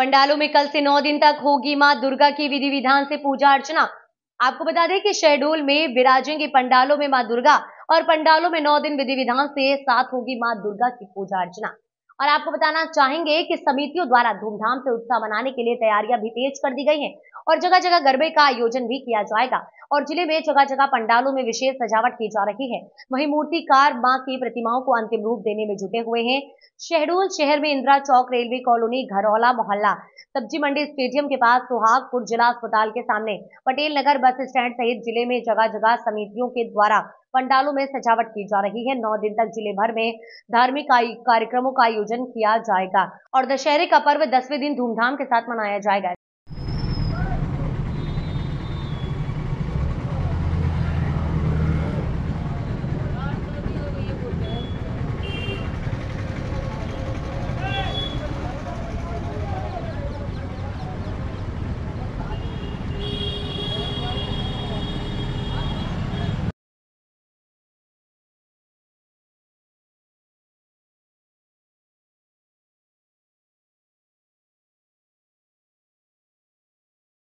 पंडालों में कल से नौ दिन तक होगी माँ दुर्गा की विधि विधान से पूजा अर्चना। आपको बता दें कि शेड्यूल में विराजेंगे पंडालों में माँ दुर्गा और पंडालों में नौ दिन विधि विधान से साथ होगी माँ दुर्गा की पूजा अर्चना। और आपको बताना चाहेंगे कि समितियों द्वारा धूमधाम से उत्साह मनाने के लिए तैयारियाँ भी तेज कर दी गई हैं और जगह जगह गरबे का आयोजन भी किया जाएगा। और ज़िले में जगह जगह पंडालों में विशेष सजावट की जा रही है। वहीं मूर्तिकार माँ की प्रतिमाओं को अंतिम रूप देने में जुटे हुए हैं। शहडोल शहर में इंदिरा चौक रेलवे कॉलोनी घरौला मोहल्ला, सब्ज़ी मंडी स्टेडियम के पास सुहागपुर जिला अस्पताल के सामने पटेल नगर बस स्टैंड सहित ज़िले में जगह जगह समितियों के द्वारा पंडालों में सजावट की जा रही है। नौ दिन तक ज़िले भर में धार्मिक कार्यक्रमों का आयोजन किया जाएगा और दशहरे का पर्व दसवें दिन धूमधाम के साथ मनाया जाएगा।